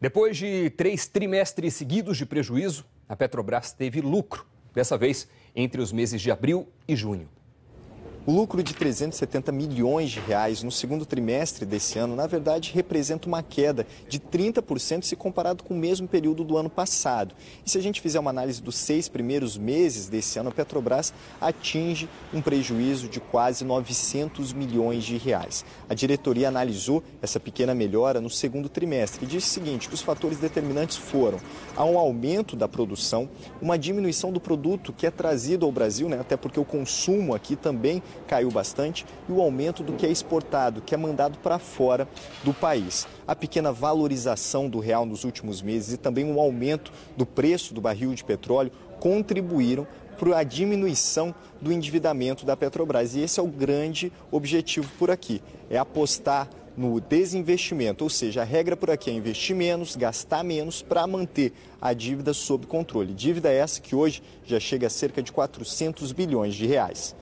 Depois de três trimestres seguidos de prejuízo, a Petrobras teve lucro, dessa vez entre os meses de abril e junho. O lucro de 370 milhões de reais no segundo trimestre desse ano, na verdade, representa uma queda de 30% se comparado com o mesmo período do ano passado. E se a gente fizer uma análise dos seis primeiros meses desse ano, a Petrobras atinge um prejuízo de quase 900 milhões de reais. A diretoria analisou essa pequena melhora no segundo trimestre e disse o seguinte, que os fatores determinantes foram há um aumento da produção, uma diminuição do produto que é trazido ao Brasil, né, até porque o consumo aqui também caiu bastante, e o aumento do que é exportado, que é mandado para fora do país. A pequena valorização do real nos últimos meses e também o aumento do preço do barril de petróleo contribuíram para a diminuição do endividamento da Petrobras. E esse é o grande objetivo por aqui, é apostar no desinvestimento, ou seja, a regra por aqui é investir menos, gastar menos para manter a dívida sob controle. Dívida essa que hoje já chega a cerca de 400 bilhões de reais.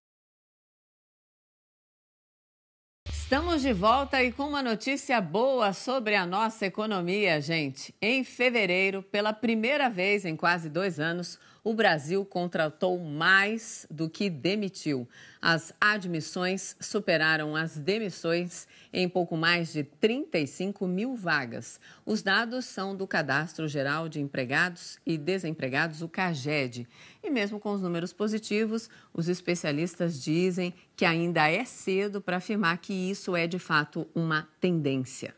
Estamos de volta e com uma notícia boa sobre a nossa economia, gente. Em fevereiro, pela primeira vez em quase dois anos, o Brasil contratou mais do que demitiu. As admissões superaram as demissões em pouco mais de 35 mil vagas. Os dados são do Cadastro Geral de Empregados e Desempregados, o CAGED. E mesmo com os números positivos, os especialistas dizem que ainda é cedo para afirmar que isso é de fato uma tendência.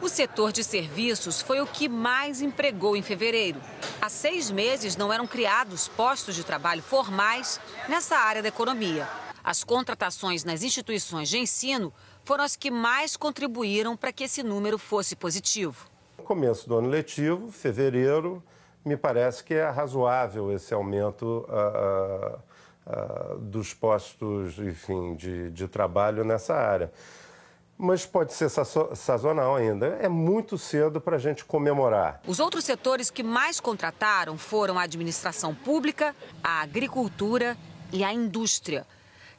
O setor de serviços foi o que mais empregou em fevereiro. Há seis meses não eram criados postos de trabalho formais nessa área da economia. As contratações nas instituições de ensino foram as que mais contribuíram para que esse número fosse positivo. No começo do ano letivo, fevereiro, me parece que é razoável esse aumento uh, uh, uh, dos postos enfim, de, de trabalho nessa área mas pode ser sazonal ainda. É muito cedo para a gente comemorar. Os outros setores que mais contrataram foram a administração pública, a agricultura e a indústria.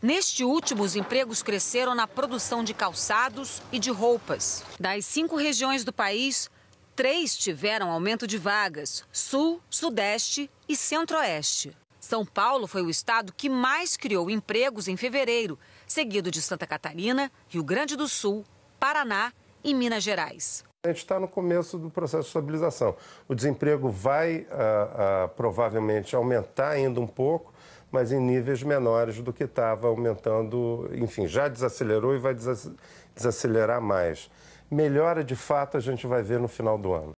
Neste último, os empregos cresceram na produção de calçados e de roupas. Das cinco regiões do país, três tiveram aumento de vagas: Sul, Sudeste e Centro-Oeste. São Paulo foi o estado que mais criou empregos em fevereiro, seguido de Santa Catarina, Rio Grande do Sul, Paraná e Minas Gerais. A gente está no começo do processo de estabilização. O desemprego vai ah, ah, provavelmente aumentar ainda um pouco, mas em níveis menores do que estava aumentando. Enfim, já desacelerou e vai desacelerar mais. Melhora de fato a gente vai ver no final do ano.